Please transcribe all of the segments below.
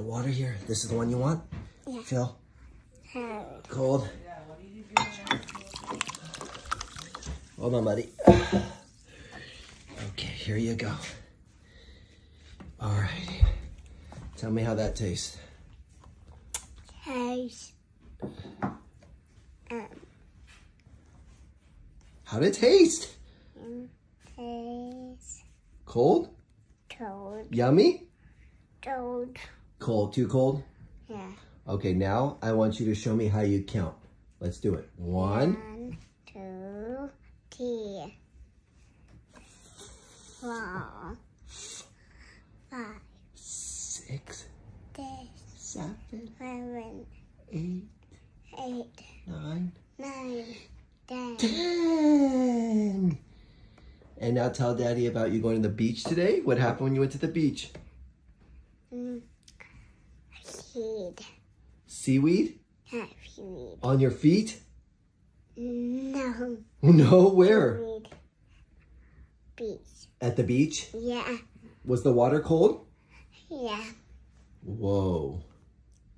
the water here. This is the one you want? Yeah. Phil, Hey. cold? Hold on, buddy. Okay, here you go. All right. Tell me how that tastes. Taste. Um, How'd it taste? taste. Cold? Cold. Yummy? Cold. Cold, too cold? Yeah. Okay, now I want you to show me how you count. Let's do it. One, One, two, three, four, five, six, six, seven, seven, eight, eight, nine, nine, ten. ten. And now tell Daddy about you going to the beach today. What happened when you went to the beach? Mm. Seaweed Not seed. on your feet? No. No, where? Seed. Beach. At the beach? Yeah. Was the water cold? Yeah. Whoa.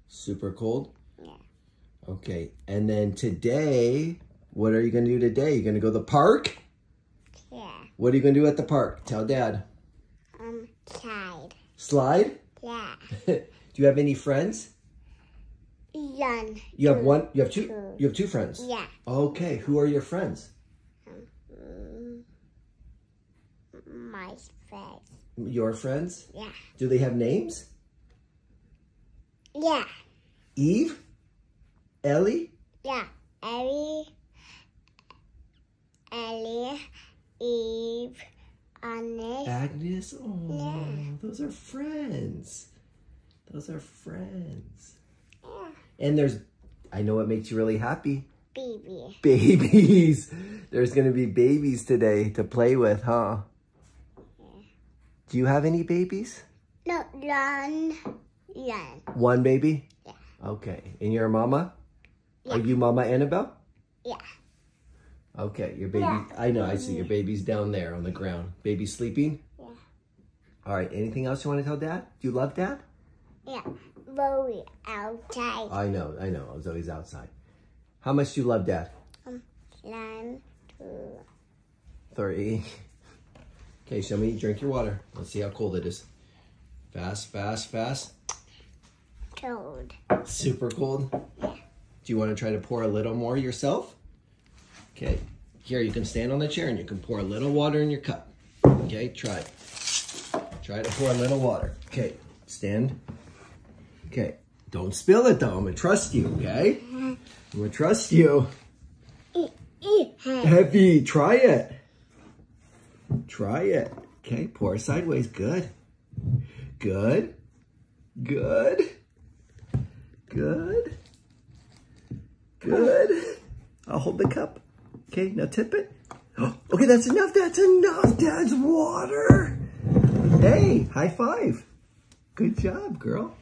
Super cold? Yeah. Okay. And then today, what are you going to do today? You going to go to the park? Yeah. What are you going to do at the park? Tell Dad. Um, side. Slide? Yeah. do you have any friends? One. You have one, you have two, Two. you have two friends. Yeah. Okay. Who are your friends? Mm, my friends. Your friends? Yeah. Do they have names? Yeah. Eve? Ellie? Yeah. Ellie. Ellie. Eve. Annie. Agnes? Oh, Yeah. those are friends. Those are friends. Yeah. And there's, I know what makes you really happy. Baby. Babies. There's going to be babies today to play with, huh? Yeah. Do you have any babies? No, run. Run. One baby? Yeah. Okay. And you're a mama? Yeah. Are you Mama Annabelle? Yeah. Okay, your baby. Yeah. I know, I see. Your baby's down there on the ground. Baby sleeping? Yeah. All right, anything else you want to tell Dad? Do you love Dad? Yeah. Bowie outside. I know, I know. Zoe's outside. How much do you love Dad? Um, one, two, Three. Okay, show me. Drink your water. Let's see how cold it is. Fast, fast, fast. cold. Super cold. Yeah. Do you want to try to pour a little more yourself? Okay. Here, you can stand on the chair and you can pour a little water in your cup. Okay, try it. Try to pour a little water. Okay, stand. Okay, don't spill it though. I'm gonna trust you, okay? I'm gonna trust you. Heavy, try it. Try it. Okay, pour sideways. Good. Good. Good. Good. Good. I'll hold the cup. Okay, now tip it. Okay, that's enough. That's enough. Dad's water. Hey, high five. Good job, girl.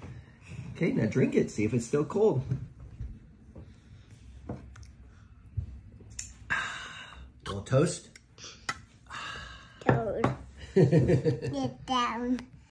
Okay, now drink it. See if it's still cold. Little toast. Cold. Get down.